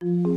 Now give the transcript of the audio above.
you